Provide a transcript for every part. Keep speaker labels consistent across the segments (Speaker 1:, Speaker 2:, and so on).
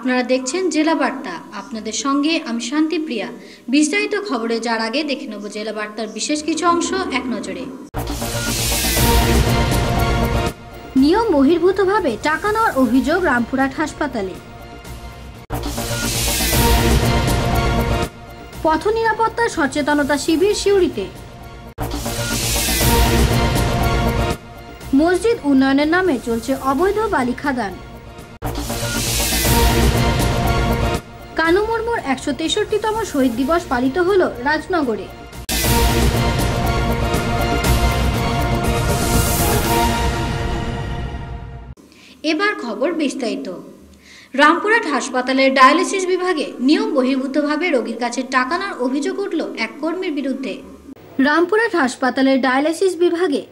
Speaker 1: আপনারা দেখছেন জেলা বার্তা। আপনাদের সঙ্গে আমি শান্তিপ্রিয়া বিস্তারিত খবরে যার আগে দেখে নেব জেলা বার্তার বিশেষ কিছু অংশ এক নজরে। নিয়ম বহির্ভূতভাবে টাকা নেওয়ার অভিযোগ রামপুরহাট হাসপাতালে। পথ নিরাপত্তার সচেতনতা শিবির সিউড়িতে। মসজিদ উন্নয়নের নামে চলছে অবৈধ বালি খাদান কানু মুর্মুর একশো তেষট্টিতম শহীদ দিবস পালিত হল রাজনগরে। এবার খবর বিস্তারিত। রামপুরহাট হাসপাতালের ডায়ালিসিস বিভাগে নিয়ম বহির্ভূতভাবে রোগীর কাছে টাকা নেওয়ার অভিযোগ উঠল এক কর্মীর বিরুদ্ধে। রামপুরহাট হাসপাতালের ডায়ালিসিস বিভাগে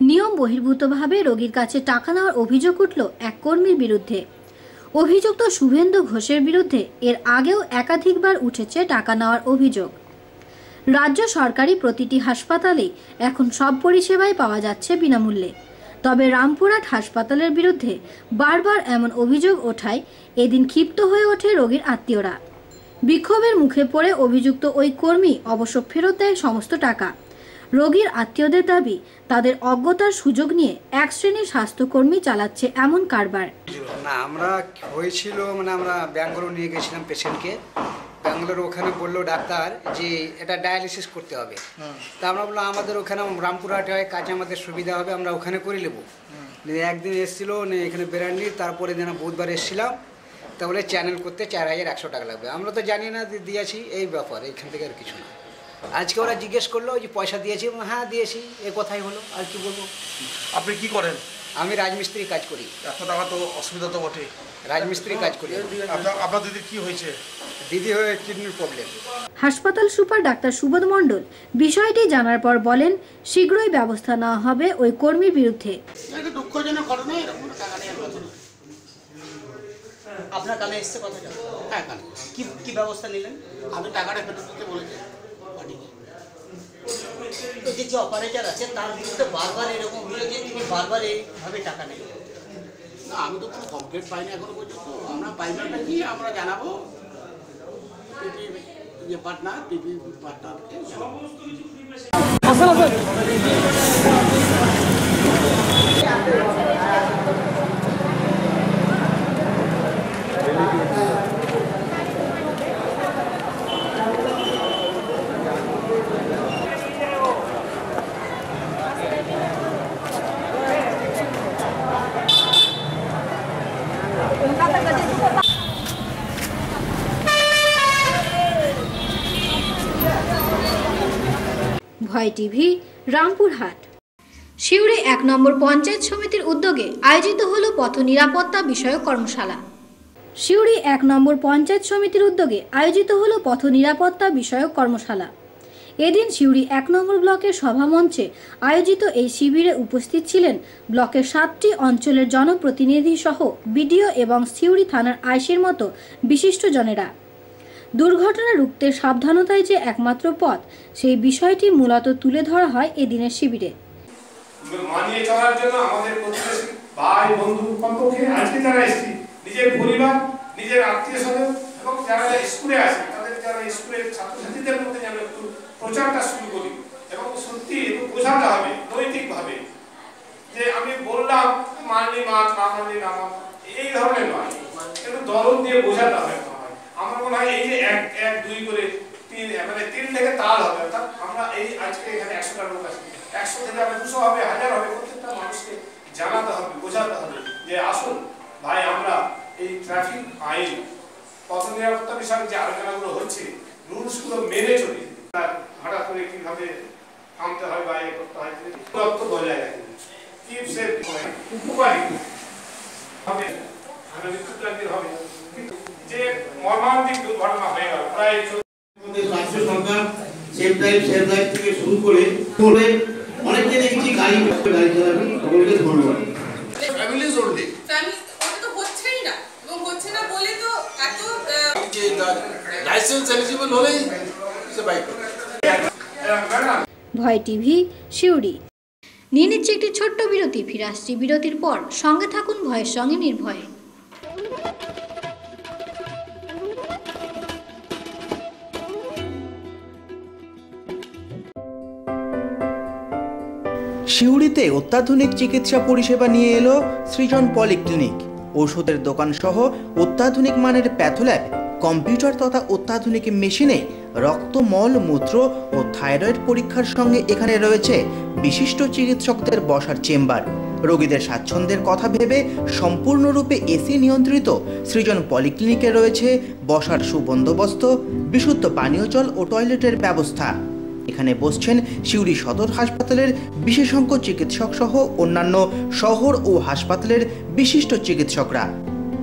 Speaker 1: নিয়ম বহির্ভূতভাবে রোগীর কাছে টাকা নেওয়ার অভিযোগ উঠল এক কর্মীর বিরুদ্ধে। অভিযুক্ত শুভেন্দু ঘোষের বিরুদ্ধে এর আগেও একাধিকবার উঠেছে টাকা নেওয়ার অভিযোগ। রাজ্য সরকারি প্রতিটি হাসপাতালেই এখন সব পরিষেবাই পাওয়া যাচ্ছে বিনামূল্যে। তবে রামপুরহাট হাসপাতালের বিরুদ্ধে বারবার এমন অভিযোগ ওঠায় এদিন ক্ষিপ্ত হয়ে ওঠে রোগীর আত্মীয়রা। বিক্ষোভের মুখে পড়ে অভিযুক্ত ওই কর্মী অবশ্য ফেরত দেয় সমস্ত টাকা। রোগীর আত্মীয়দের দাবি তাদের অজ্ঞতার সুযোগ নিয়ে এক শ্রেণির স্বাস্থ্যকর্মী চালাচ্ছে এমন কারবার।
Speaker 2: না আমরা হয়েছিল মানে আমরা ব্যাঙ্গালোর নিয়ে গেছিলাম পেশেন্টকে। ব্যাঙ্গালোর ওখানে বলল ডাক্তার যে এটা ডায়ালিসিস করতে হবে। তা আমরা বললাম আমাদের ওখানে রামপুরহাটে হয় কাজে আমাদের সুবিধা হবে আমরা ওখানে করে নেব। নিয়ে একদিন এসেছিল নিয়ে এখানে বেরাননি তারপরে দিন বুধবার এসেছিলাম তাহলে চ্যানেল করতে চার হাজার একশো টাকা লাগবে। আমরা তো জানি না দিয়েছি এই ব্যাপার এখান থেকে আর কিছু না। আজকে ওরা জিজ্ঞেস করল যে পয়সা দিয়েছি। হ্যাঁ দিয়েছি। এ কথাই হলো। আর কি বলব?
Speaker 3: আপনি কি করেন?
Speaker 2: আমি রাজমিস্ত্রি কাজ করি।
Speaker 3: এত টাকা তো অসুবিধা তো বটে
Speaker 2: রাজমিস্ত্রি কাজ করি
Speaker 3: আপনার আপনার দিদির কি হয়েছে?
Speaker 2: দিদি হয়ে কিডনির প্রবলেম
Speaker 1: হাসপাতাল সুপার ডাক্তার সুবোধ মণ্ডল বিষয়টি জানার পর বলেন শীঘ্রই ব্যবস্থা নেওয়া হবে ওই কর্মীর বিরুদ্ধে।
Speaker 4: দুঃখজনক ঘটনা এরকম
Speaker 5: আপনার কানে এসছে কথাটা?
Speaker 4: হ্যাঁ কানে।
Speaker 5: কি কি ব্যবস্থা নিলেন?
Speaker 4: আমি টাকাটা ফেরত দিতে বলেছি
Speaker 5: যে যে অপারেটার আছে তার বিরুদ্ধে বারবার এরকম অভিযোগ যে তিনি বারবার এইভাবে টাকা নেন
Speaker 4: না আমি তো কোনো কমপ্লেন পাইনি এখনও পর্যন্ত। আমরা পাইমেন্টটা কি? আমরা জানাব? পিপি যে পার্টনার পিপি পার্টনারকে জানাব।
Speaker 1: টিভি, রামপুরহাট। সিউড়ি এক নম্বর পঞ্চায়েত সমিতির উদ্যোগে আয়োজিত হল পথ নিরাপত্তা বিষয়ক কর্মশালা। সিউড়ি এক নম্বর পঞ্চায়েত সমিতির উদ্যোগে আয়োজিত হল পথ নিরাপত্তা বিষয়ক কর্মশালা। এদিন সিউড়ি এক নম্বর ব্লকের সভামঞ্চে আয়োজিত এই শিবিরে উপস্থিত ছিলেন ব্লকের সাতটি অঞ্চলের জনপ্রতিনিধি সহ বিডিও এবং সিউড়ি থানার আইসির মতো বিশিষ্টজনেরা। দুর্ঘটনা রুখতে সাবধানতাই যে একমাত্র পথ, সেই বিষয়টি মূলত তুলে ধরা হয় এদিনের শিবিরে।
Speaker 6: মানিয়ে চলার জন্য আমাদের প্রতিবেশী ভাই, বন্ধু কমপক্ষে আজকে যারা এসেছি, নিজের পরিবার, নিজের আত্মীয় স্বজন এবং যারা স্কুলে তাদের যারা স্কুলের ছাত্রছাত্রীদের মধ্যে যেন একটু প্রচারটা শুরু করি এবং সত্যি বোঝাতে হবে, নৈতিকভাবে। যে আমি বললাম মাছ, না না এই ধরনের নয়। দরদ দিয়ে বোঝাতে হবে। আমার মনে হয় এই যে এক এক, দুই করে তিন মানে তিন থেকে তাল হবে, অর্থাৎ আমরা এই আজকে এখানে একশোটা লোক আছে। একশো থেকে হবে দুশো হবে, হাজার হবে, প্রত্যেকটা মানুষকে জানাতে হবে, বোঝাতে হবে যে আসুন ভাই, আমরা এই ট্রাফিক আইন, পথ নিরাপত্তা বিষয়ে যে আলোচনাগুলো হচ্ছে, রুলসগুলো মেনে চলি। ভাড়া করে কীভাবে থামতে হয় বা এ করতে হয় দূরত্ব বজায় রাখে। টিপস এর উপকারী হবে। আমরা মৃত্যুদণ্ডের হবে। যে মর্মান্তিক দুর্ঘটনা হয়ে গেল প্রায়
Speaker 7: আমাদের রাজ্য সরকার সেফ ড্রাইভ সেফ ড্রাইভ থেকে শুরু করে করে অনেককে দেখেছি গাড়ি গাড়ি চালাবেন সকলকে ধন্যবাদ।
Speaker 4: ফ্যামিলিজ ওনলি
Speaker 8: ফ্যামিলি ওটা তো হচ্ছেই না। এবং হচ্ছে না বলে তো এত আহ,
Speaker 4: যে লাইসেন্স এলিজিবল হলেই সে বাইক
Speaker 1: ভয় টিভি সিউড়ি নিয়ে নিচ্ছে একটি ছোট্ট বিরতি ফিরে আসছি বিরতির পর। সঙ্গে থাকুন ভয়ের সঙ্গে নির্ভয়ে।
Speaker 9: সিউড়িতে অত্যাধুনিক চিকিৎসা পরিষেবা নিয়ে এলো সৃজন পলিক্লিনিক। ওষুধের দোকান সহ অত্যাধুনিক মানের প্যাথোল্যাব, কম্পিউটার তথা অত্যাধুনিক মেশিনে রক্ত, মল, মূত্র ও থাইরয়েড পরীক্ষার সঙ্গে এখানে রয়েছে বিশিষ্ট চিকিৎসকদের বসার চেম্বার। রোগীদের স্বাচ্ছন্দ্যের কথা ভেবে সম্পূর্ণরূপে এসি নিয়ন্ত্রিত সৃজন পলিক্লিনিকে রয়েছে বসার সুবন্দোবস্ত, বিশুদ্ধ পানীয় জল ও টয়লেটের ব্যবস্থা। এখানে বসছেন সিউড়ি সদর হাসপাতালের বিশেষজ্ঞ চিকিৎসক সহ অন্যান্য শহর ও হাসপাতালের বিশিষ্ট চিকিৎসকরা।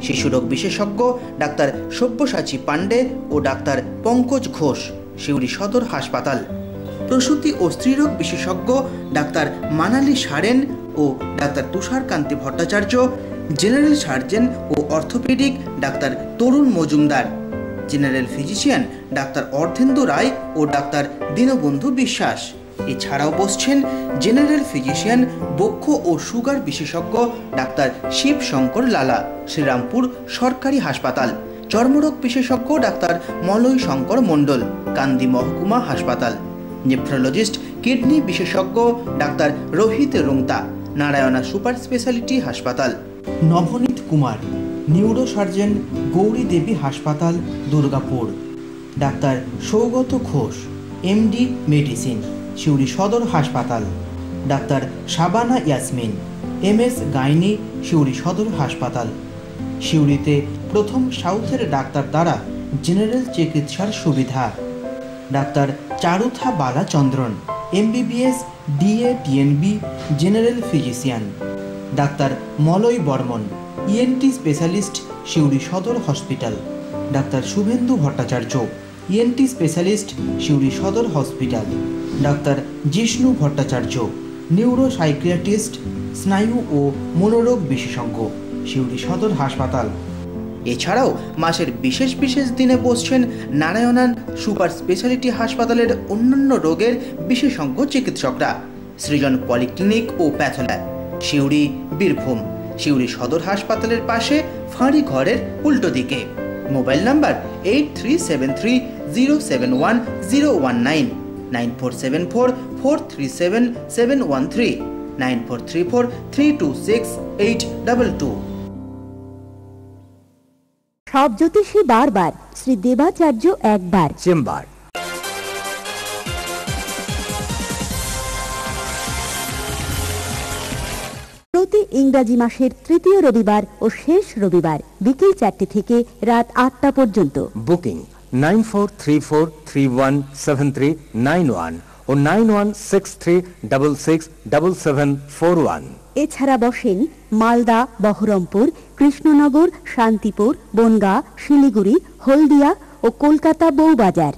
Speaker 9: শিশুরোগ বিশেষজ্ঞ ডাক্তার সব্যসাচী পাণ্ডে ও ডাক্তার পঙ্কজ ঘোষ, সিউড়ি সদর হাসপাতাল। প্রসূতি ও স্ত্রীরোগ বিশেষজ্ঞ ডাক্তার মানালি সারেন ও doctor Tusharkanti Bhattacharya, general surgeon ও orthopaedic doctor Tarun Majumdar. General physician doctor Ardhendu Roy ও ডাক্তার দীনবন্ধু বিশ্বাস। এছাড়াও বসছেন জেনারেল ফিজিশিয়ান, বক্ষ ও সুগার বিশেষজ্ঞ ডাক্তার শিব শঙ্কর লালা, শ্রীরামপুর সরকারি হাসপাতাল। চর্মরোগ বিশেষজ্ঞ ডাক্তার মলয় শঙ্কর মণ্ডল, কান্দি মহকুমা হাসপাতাল। নেফ্রোলজিস্ট, কিডনি বিশেষজ্ঞ doctor Rohit Rungta, Narayana super speciality হাসপাতাল। নবনীত কুমার নিউরো সার্জন গৌরী দেবী হাসপাতাল, Durgapur. Doctor Saugata Ghosh, MD medicine Suri সদর হাসপাতাল। Doctor Shabana Yasmin M S gynae Suri সদর হাসপাতাল। শিউড়িতে প্রথম সাউথের ডাক্তার দ্বারা জেনারেল চিকিৎসার সুবিধা। Doctor Charutha Balachandran, MBBS, DA, TNB, general physician. Doctor Malay Barman, ENT specialist Suri সদর hospital. Doctor Shubhendu Bhattacharya ENT specialist Suri সদর hospital doctor Jishnu Bhattacharya neuro psychiatrist স্নায়ু ও মনোরোগ বিশেষজ্ঞ শিউড়ি সদর হাসপাতাল এছাড়াও মাসের বিশেষ বিশেষ দিনে বসছেন নারায়ণান সুপার স্পেশালিটি হাসপাতালের অন্যান্য রোগের বিশেষজ্ঞ চিকিৎসকরা, সৃজন পলিক্লিনিক ও প্যাথোল্যাব শিউড়ি বীরভূম শিউড়ি সদর হাসপাতালের পাশে ফাঁড়ি ঘরের উল্টো দিকে। Mobile number eight three seven three zero seven one zero one nine nine four seven four four three seven seven one three nine four three four three two six eight double two
Speaker 10: সব জ্যোতিষী বারবার শ্রী দেবাচার্য একবার।
Speaker 11: Chamber.
Speaker 10: প্রতি ইংরাজি মাসের তৃতীয় রবিবার ও শেষ রবিবার বিকেল চারটে থেকে রাত আটটা পর্যন্ত।
Speaker 11: Booking nine four three four three one seven three nine one ও nine one six three double six double seven four one.
Speaker 10: এছাড়া বসেন মালদা বহরমপুর কৃষ্ণনগর শান্তিপুর বনগাঁ শিলিগুড়ি হলদিয়া ও কলকাতা বউবাজার।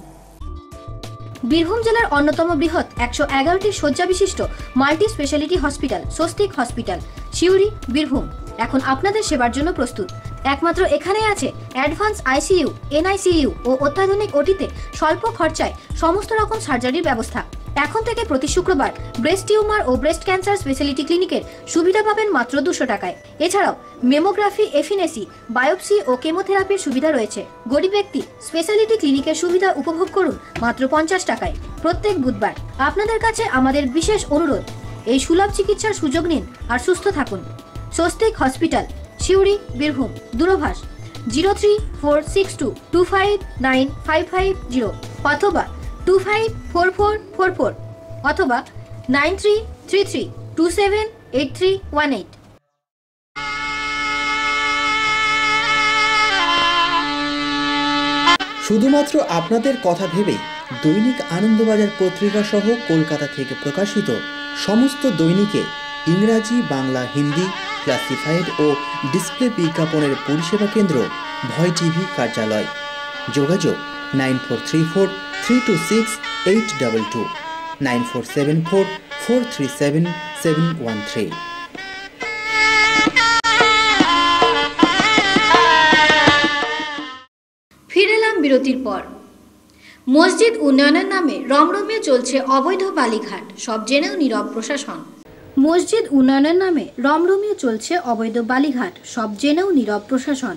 Speaker 1: বীরভূম জেলার অন্যতম বৃহৎ একশো এগারোটি শয্যা বিশিষ্ট multi speciality hospital, Swastik hospital Suri Birbhum. এখন আপনাদের সেবার জন্য প্রস্তুত। একমাত্র এখানে আছে অ্যাডভান্স আইসিইউ, এনআইসিইউ ও অত্যাধুনিক ওটিতে স্বল্প খরচায় সমস্ত রকম সার্জারির ব্যবস্থা। এখন থেকে প্রতি শুক্রবার ব্রেস্ট টিউমার ও ব্রেস্ট ক্যান্সার স্পেশালিটি ক্লিনিকের সুবিধা পাবেন মাত্র দুশো টাকায়। এছাড়াও মেমোগ্রাফি এফিনেসি বায়োপসি ও কেমোথেরাপির সুবিধা রয়েছে। গরিব ব্যক্তি স্পেশালিটি ক্লিনিকের সুবিধা উপভোগ করুন মাত্র পঞ্চাশ টাকায়। প্রত্যেক বুধবার আপনাদের কাছে আমাদের বিশেষ অনুরোধ, এই সুলভ চিকিৎসার সুযোগ নিন আর সুস্থ থাকুন। Swastik hospital Suri Birbhum, দূরভাষ, zero three four six two two five nine five five zero, অথবা two five four four four four অথবা nine three three three two seven eight three one eight
Speaker 9: শুধুমাত্র আপনাদের কথা ভেবেই দৈনিক আনন্দবাজার পত্রিকা সহ কলকাতা থেকে প্রকাশিত সমস্ত দৈনিকে ইংরাজি, বাংলা, হিন্দি, ক্লাসিফাইড ও ডিসপ্লে বিজ্ঞাপনের পরিষেবা কেন্দ্র ভয় টিভি কার্যালয়। যোগাযোগ nine four three four three two six eight two nine four seven four four three seven seven one three
Speaker 1: ফিরেলাম বিরতির পর। মসজিদ উন্নয়নের নামে রমরমিয়ে চলছে অবৈধ বালিঘাট। সব জেনেও নীরব প্রশাসন। মসজিদ উন্নয়নের নামে রমরমিয়ে চলছে অবৈধ বালিঘাট। সব জেনেও নীরব প্রশাসন।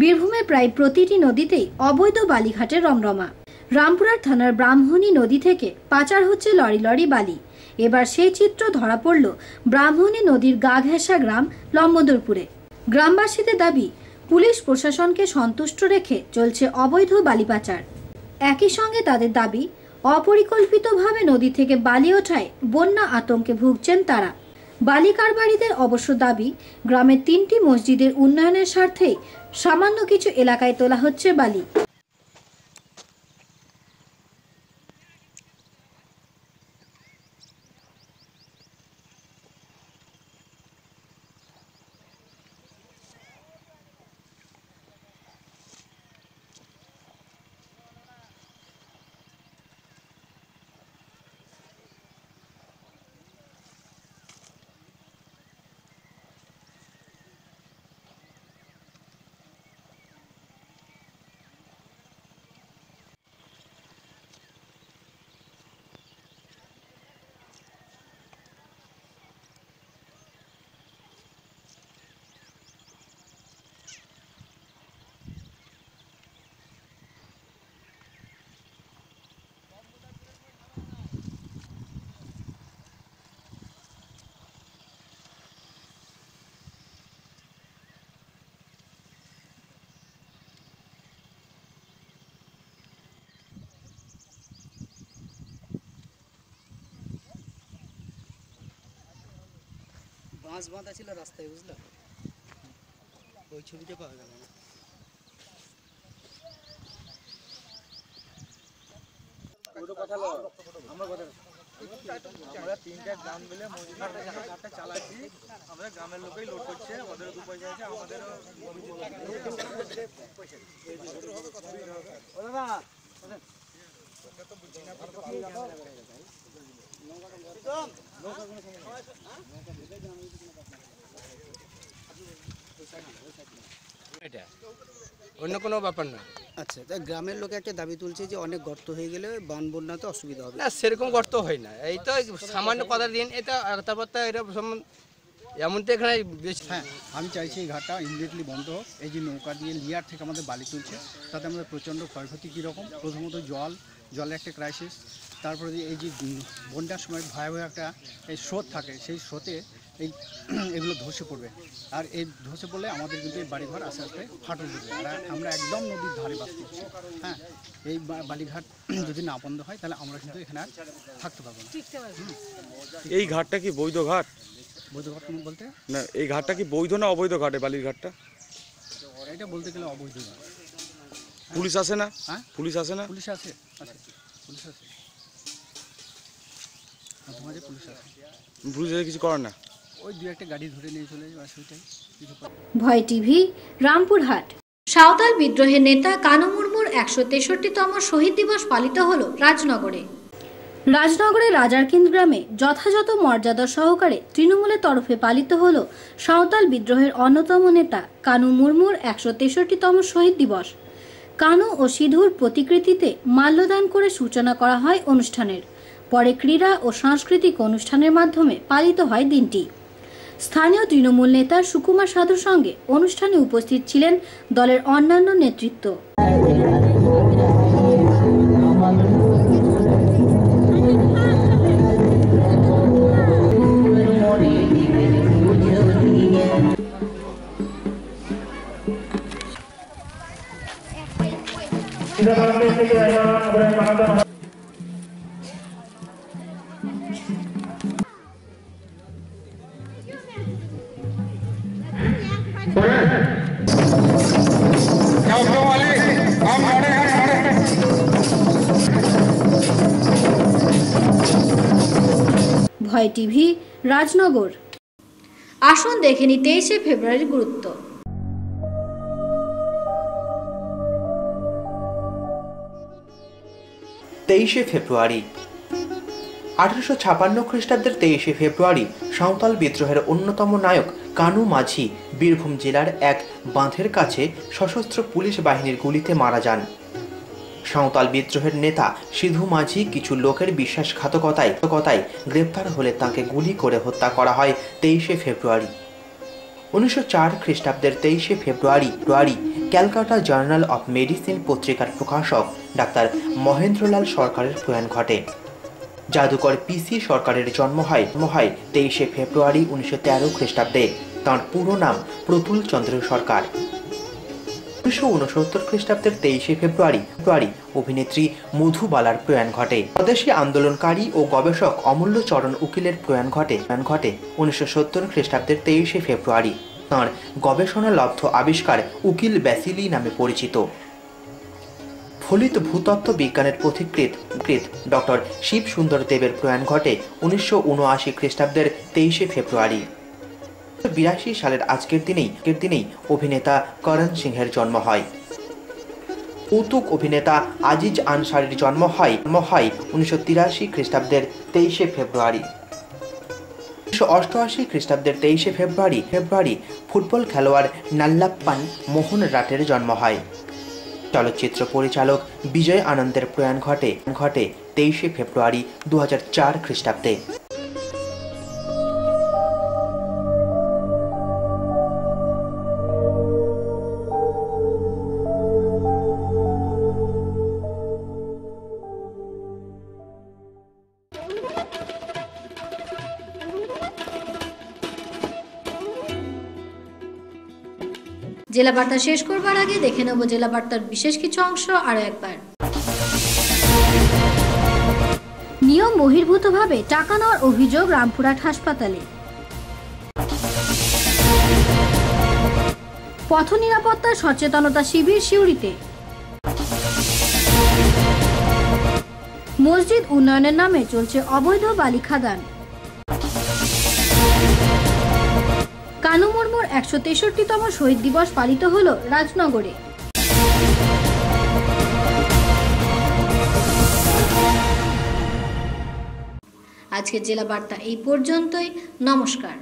Speaker 1: বীরভূমে প্রায় প্রতিটি নদীতেই অবৈধ বালিঘাটের রমরমা। রামপুরহাট থানার ব্রাহ্মণী নদী থেকে পাচার হচ্ছে লরি লরি বালি। এবার সেই চিত্র ধরা পড়ল ব্রাহ্মণী নদীর গা ঘেঁষা গ্রাম লম্বদরপুরে। গ্রামবাসীদের দাবি, পুলিশ প্রশাসনকে সন্তুষ্ট রেখে চলছে অবৈধ বালি পাচার। একই সঙ্গে তাদের দাবি, অপরিকল্পিতভাবে নদী থেকে বালি ওঠায় বন্যা আতঙ্কে ভুগছেন তারা। বালি কারবারিদের অবশ্য দাবি, গ্রামের তিনটি মসজিদের উন্নয়নের স্বার্থেই সামান্য কিছু এলাকায় তোলা হচ্ছে বালি।
Speaker 2: বাঁশ বাঁধা ছিল রাস্তায় বুঝলে? ওই ছবিটা পাওয়া গেল না।
Speaker 12: আমরা তিনটা গ্রাম মিলে মজুরিটা চালাচ্ছি আমাদের গ্রামের লোকেই লোড করছে আমাদের দু পয়সা আছে আমাদের
Speaker 2: এটা অন্য কোনো ব্যাপার না। আচ্ছা তা গ্রামের লোক একটা দাবি তুলছে যে অনেক গর্ত হয়ে গেলে বান বন্যাতে অসুবিধা হবে।
Speaker 13: না সেরকম গর্ত হয় না। এই তো সামান্য কথা দিন এটা তারপর তো এটা সম্বন্ধ- এমন তো এখানে বেশি
Speaker 14: হ্যাঁ আমি চাইছি এই ঘাটটা ইমিডিয়েটলি বন্ধ হোক। এই যে নৌকা দিয়ে লিয়ার থেকে আমাদের বালি তুলছে তাতে আমাদের প্রচণ্ড ক্ষয়ক্ষতি কীরকম? প্রথমত জল জলের একটা ক্রাইসিস তারপরে যে এই যে বন্যার সময় ভয়াবহ একটা এই স্রোত থাকে সেই স্রোতে এই এগুলো ধসে পড়বে। আর এই ধসে পড়লে আমাদের কিন্তু এই বাড়িঘর আস্তে আস্তে ফাটল দিবে আর আমরা একদম নদীর ধারে বাস করছি হ্যাঁ? এই বালিঘাট যদি না বন্ধ হয় তাহলে আমরা কিন্তু এখানে আর থাকতে পারব না।
Speaker 3: এই ঘাটটা কি বৈধ ঘাট?
Speaker 14: বৈধ ঘাট বলতে?
Speaker 3: না এই ঘাটটা কি বৈধ না অবৈধ ঘাটে বালির ঘাটটা
Speaker 14: এটা বলতে গেলে অবৈধ ঘাট
Speaker 3: পুলিশ আসে না?
Speaker 14: হ্যাঁ?
Speaker 3: পুলিশ আসে না?
Speaker 14: পুলিশ আছে আছে পুলিশ আছে মাঝে মাঝে পুলিশ আছে।
Speaker 3: পুলিশ কিছু করে না?
Speaker 14: ওই দু একটা গাড়ি ধরে নিয়ে চলে যাবে সেটাই কিছু করার নেই।
Speaker 1: ভয় টিভি রামপুরহাট। সাঁওতাল বিদ্রোহের নেতা কানু মুর্মুর একশো তেষট্টিতম শহীদ দিবস পালিত হল রাজনগরে। রাজনগরের রাজারকিন্দ গ্রামে যথাযথ মর্যাদা সহকারে তৃণমূলের তরফে পালিত হল সাঁওতাল বিদ্রোহের অন্যতম নেতা কানু মুর্মুর একশো তেষট্টিতম শহীদ দিবস। কানু ও সিধুর প্রতিকৃতিতে মাল্যদান করে সূচনা করা হয় অনুষ্ঠানের। পরে ক্রীড়া ও সাংস্কৃতিক অনুষ্ঠানের মাধ্যমে পালিত হয় দিনটি। স্থানীয় তৃণমূল নেতা সুকুমার সাধুর সঙ্গে অনুষ্ঠানে উপস্থিত ছিলেন দলের অন্যান্য নেতৃত্ব। ভয় টিভি, রাজনগর। আসুন দেখে নি তেইশে ফেব্রুয়ারির গুরুত্ব।
Speaker 9: তেইশে ফেব্রুয়ারি। আঠারোশো ছাপান্ন খ্রিস্টাব্দের তেইশে ফেব্রুয়ারি সাঁওতাল বিদ্রোহের অন্যতম নায়ক কানু মাঝি বীরভূম জেলার এক বাঁধের কাছে সশস্ত্র পুলিশ বাহিনীর গুলিতে মারা যান। সাঁওতাল বিদ্রোহের নেতা সিধু মাঝি কিছু লোকের বিশ্বাসঘাতকতায় কথায় গ্রেপ্তার হলে তাকে গুলি করে হত্যা করা হয় তেইশে ফেব্রুয়ারি। উনিশশো চার খ্রিস্টাব্দের তেইশে ফেব্রুয়ারি ফেব্রুয়ারি ক্যালকাটা জার্নাল অফ মেডিসিন পত্রিকার প্রকাশক ডাক্তার মহেন্দ্রলাল সরকারের প্রয়াণ ঘটে। জাদুকর পিসি সরকারের জন্ম হয় হয় তেইশে ফেব্রুয়ারি উনিশশো তেরো খ্রিস্টাব্দে। তাঁর পুরো নাম প্রতুল চন্দ্র সরকার। উনিশশো উনসত্তর খ্রিস্টাব্দের তেইশে ফেব্রুয়ারি ফেব্রুয়ারি অভিনেত্রী মধুবালার প্রয়াণ ঘটে। স্বদেশী আন্দোলনকারী ও গবেষক অমূল্য চরণ উকিলের প্রয়াণ ঘটে। প্রয়াণ ঘটে উনিশশো সত্তর খ্রিস্টাব্দের তেইশে ফেব্রুয়ারি। তাঁর গবেষণা লব্ধ আবিষ্কার উকিল ব্যাসিলি নামে পরিচিত। ফলিত ভূতত্ত্ব বিজ্ঞানের পথিকৃত কৃত ডক্টর শিব সুন্দর দেবের প্রয়াণ ঘটে উনিশশো উনআশি খ্রিস্টাব্দের তেইশে ফেব্রুয়ারি। বিরাশি সালের আজকের দিনেই আজকের দিনেই অভিনেতা করণ সিংহের জন্ম হয়। কৌতুক অভিনেতা আজিজ আনসারির জন্ম হয় জন্ম হয় উনিশশো তিরাশি খ্রিস্টাব্দের তেইশে ফেব্রুয়ারি। উনিশশো অষ্টআশি খ্রিস্টাব্দের তেইশে ফেব্রুয়ারি ফেব্রুয়ারি ফুটবল খেলোয়াড় নাল্লাপ্পান মোহন রাটের জন্ম হয়। চলচ্চিত্র পরিচালক বিজয় আনন্দের প্রয়াণ ঘটে ঘটে তেইশে ফেব্রুয়ারি দু খ্রিস্টাব্দে।
Speaker 1: জেলা বার্তা শেষ করবার আগে দেখে নেব জেলা বার্তার বিশেষ কিছু অংশ আরও একবার। নিয়ম বহির্ভূতভাবে টাকা নেওয়ার অভিযোগ রামপুরহাট হাসপাতালে। পথ নিরাপত্তার সচেতনতা শিবির শিউরিতে মসজিদ উন্নয়নের নামে চলছে অবৈধ বালি কানু মুর্মুর একশো তেষট্টিতম শহীদ দিবস পালিত হল রাজনগরে। আজকের জেলা বার্তা এই পর্যন্তই। নমস্কার।